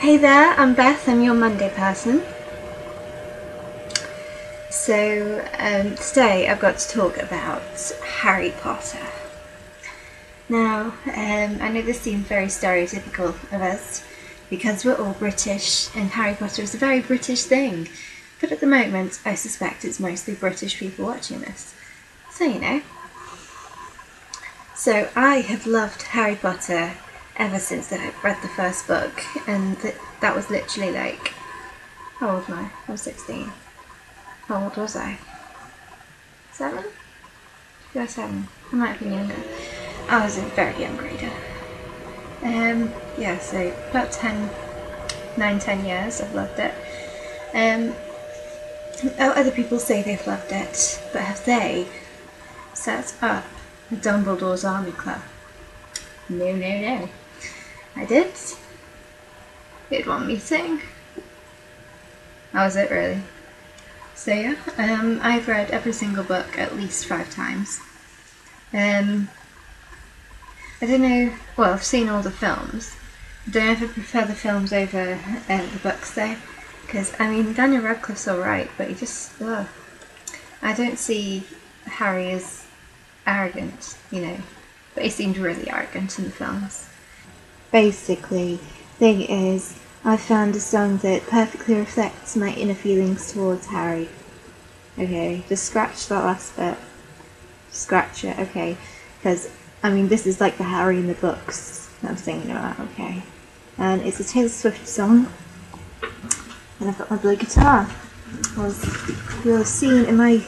Hey there, I'm Beth, I'm your Monday person. So, um, today I've got to talk about Harry Potter. Now, um, I know this seems very stereotypical of us because we're all British and Harry Potter is a very British thing. But at the moment, I suspect it's mostly British people watching this. So, you know. So, I have loved Harry Potter ever since I read the first book, and th- that was literally like. How old am I? I was 16. How old was I? Seven? Yeah, seven. I might have been younger. I was a very young reader. Um, yeah, so about 10, 9, 10 years I've loved it. Um, oh, other people say they've loved it, but have they set up the Dumbledore's Army Club? No, no, no. I did. We had one meeting. That was it, really. So yeah, um, I've read every single book at least five times. Um, I don't know. Well, I've seen all the films. I don't know if I prefer the films over uh, the books though, because I mean Daniel Radcliffe's all right, but he just ugh. I don't see Harry as arrogant, you know, but he seemed really arrogant in the films. Basically, thing is, I found a song that perfectly reflects my inner feelings towards Harry. Okay, just scratch that last bit. Scratch it, okay, because I mean, this is like the Harry in the books that I'm singing about, okay? And it's a Taylor Swift song. And I've got my blue guitar. As you'll have seen in my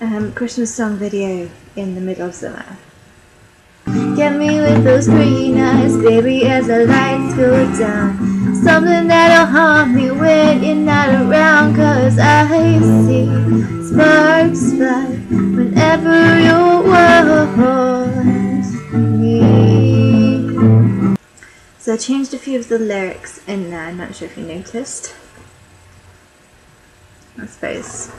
um, Christmas song video in the middle of summer. Get me with those green eyes, baby, as the lights go down. Something that'll haunt me when you're not around, cause I see sparks fly whenever you're around me. So I changed a few of the lyrics in there, I'm not sure if you noticed. I suppose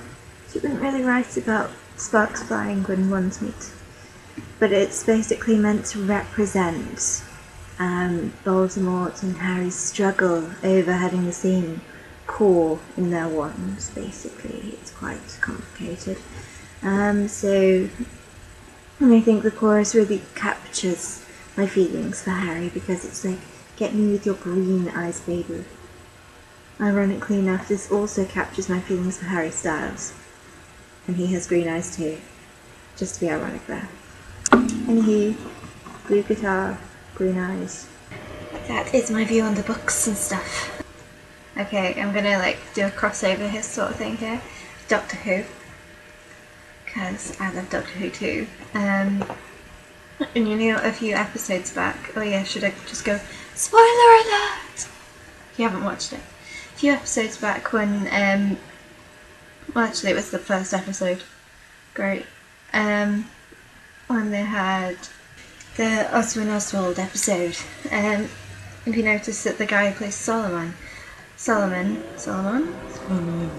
she didn't really write about sparks flying when ones meet but it's basically meant to represent um, Voldemort and Harry's struggle over having the same core in their wands. Basically, it's quite complicated. Um, so, and I think the chorus really captures my feelings for Harry because it's like, "Get me with your green eyes, baby." Ironically enough, this also captures my feelings for Harry Styles, and he has green eyes too. Just to be ironic there. Anywho, blue guitar, green eyes. That is my view on the books and stuff. Okay, I'm gonna like do a crossover here sort of thing here. Doctor Who. Because I love Doctor Who too. Um, and you know a few episodes back, oh yeah, should I just go, spoiler alert! If you haven't watched it. A few episodes back when, um, well actually it was the first episode. Great. Um, when they had the Oswald Oswald episode. Um, if you notice that the guy who plays Solomon, Solomon, Solomon,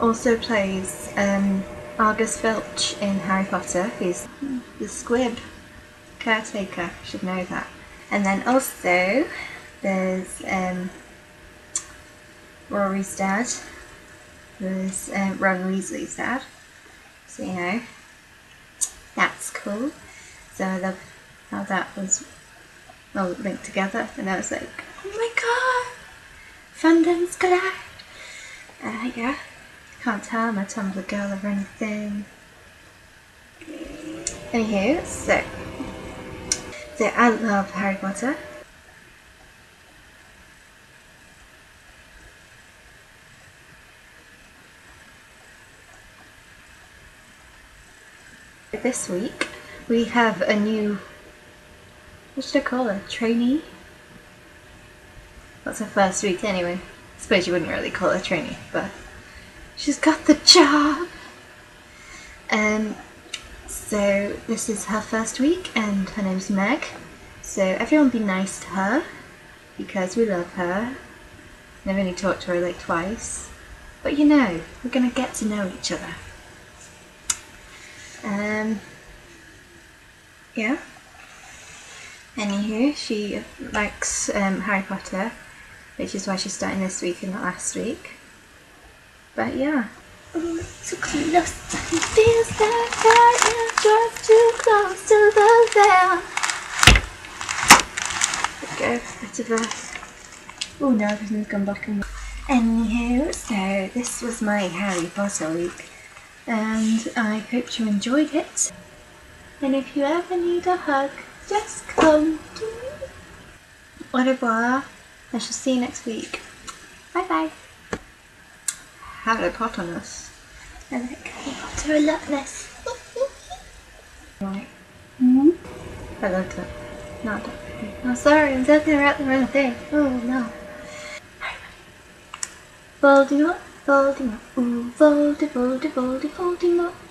also plays um, Argus Filch in Harry Potter. He's the squib caretaker. Should know that. And then also there's um, Rory's dad. There's um, Ron Weasley's dad. So you know that's cool. So I love how that was all linked together, and I was like, oh my god, fandoms collide. Uh, yeah, can't tell I'm a Tumblr girl or anything. Anywho, so, so I love Harry Potter. This week we have a new, what should I call her, trainee? That's her first week anyway. I suppose you wouldn't really call her trainee, but she's got the job! Um, so this is her first week and her name's Meg. So everyone be nice to her because we love her. I've only talked to her like twice. But you know, we're gonna get to know each other. Um, yeah. Anywho, she likes um, Harry Potter which is why she's starting this week and not last week. But yeah. Ooh, so close and feels like I am just too close to the veil. There we go, bit of a... Oh no, everything's gone black and white. Anywho, so this was my Harry Potter week and I hope you enjoyed it. And if you ever need a hug, just come to me. Au revoir. I shall see you next week. Bye bye. Harry Potterness. I like Harry Potter a lotness. right. Mm hmm I loved it. Not that. Oh, sorry, I'm talking about the wrong thing. Oh no. Voldemort, Voldemort, ooh, Voldemort, Voldemort, Voldemort.